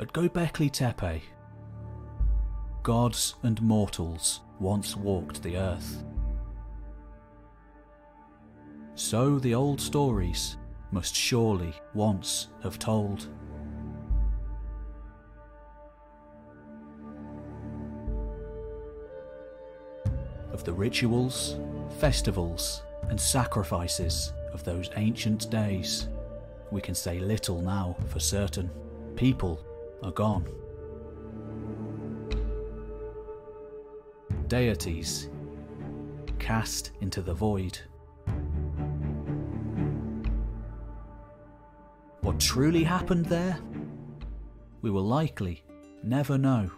At Gobekli Tepe, gods and mortals once walked the earth. So the old stories must surely once have told. Of the rituals, festivals, and sacrifices of those ancient days, we can say little now for certain. People are gone. Deities cast into the void. What truly happened there? We will likely never know.